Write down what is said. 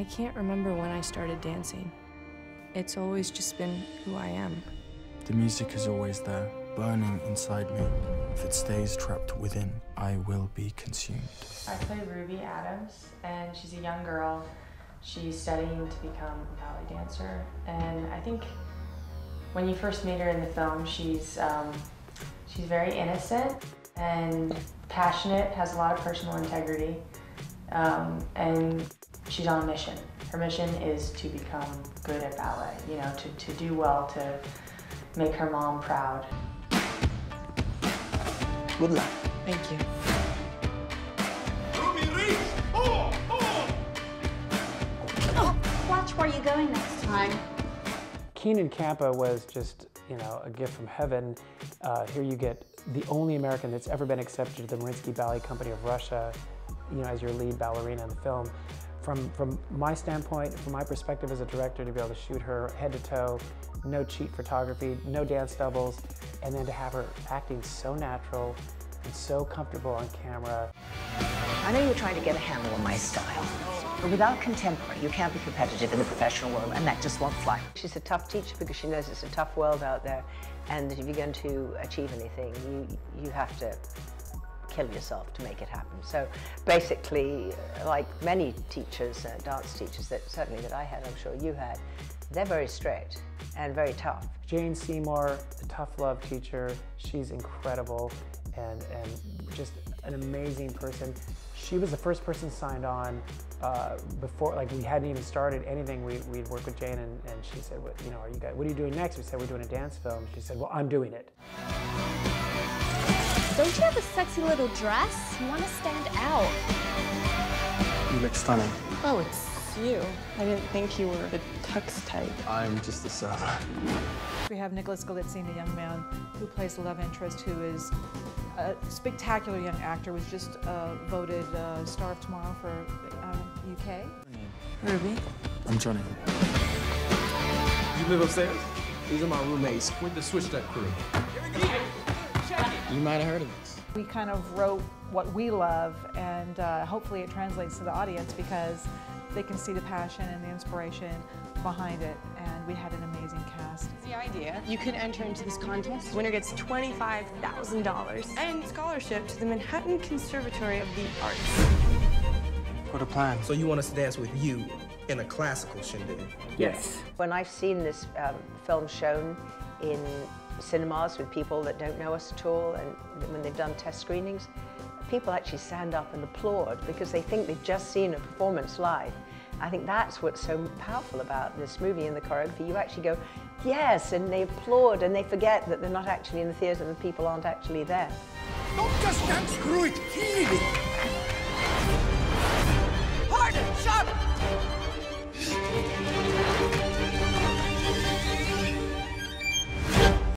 I can't remember when I started dancing. It's always just been who I am. The music is always there, burning inside me. If it stays trapped within, I will be consumed. I play Ruby Adams, and she's a young girl. She's studying to become a ballet dancer, and I think when you first meet her in the film, she's um, she's very innocent and passionate, has a lot of personal integrity, um, and she's on a mission. Her mission is to become good at ballet, you know, to, to do well, to make her mom proud. Good luck. Thank you. Watch where you're going next time. Keenan Kampa was just, you know, a gift from heaven. Uh, here you get the only American that's ever been accepted to the Mariinsky Ballet Company of Russia, you know, as your lead ballerina in the film. From, from my standpoint, from my perspective as a director, to be able to shoot her head to toe, no cheat photography, no dance doubles, and then to have her acting so natural and so comfortable on camera. I know you're trying to get a handle on my style, but without contemporary, you can't be competitive in the professional world, and that just won't fly. She's a tough teacher because she knows it's a tough world out there, and if you're going to achieve anything, you, you have to kill yourself to make it happen. So basically, like many teachers, uh, dance teachers, that certainly that I had, I'm sure you had, they're very strict and very tough. Jane Seymour, the tough love teacher, she's incredible and, and just an amazing person. She was the first person signed on uh, before, like we hadn't even started anything. We, we'd worked with Jane and, and she said, you know, are you guys, what are you doing next? We said, we're doing a dance film. She said, well, I'm doing it. Don't you have a sexy little dress? You want to stand out. You look stunning. Oh, it's you. I didn't think you were the tux type. I'm just a server. We have Nicholas Galitzine, a young man who plays the love interest, who is a spectacular young actor, was just uh, voted uh, Star of Tomorrow for uh, UK. Ruby? I'm Johnny. You live upstairs? These are my roommates with the Switch That crew. You might have heard of us. We kind of wrote what we love, and uh, hopefully it translates to the audience because they can see the passion and the inspiration behind it, and we had an amazing cast. The idea, you can enter into this contest. Winner gets $25,000 and scholarship to the Manhattan Conservatory of the Arts. What a plan. So you want us to dance with you in a classical shindig? Yes. When I've seen this um, film shown in cinemas with people that don't know us at all, and when they've done test screenings, people actually stand up and applaud because they think they've just seen a performance live. I think that's what's so powerful about this movie and the choreography. You actually go, yes, and they applaud and they forget that they're not actually in the theatre and the people aren't actually there. Don't just dance, screw it, feel it! Harder, sharper,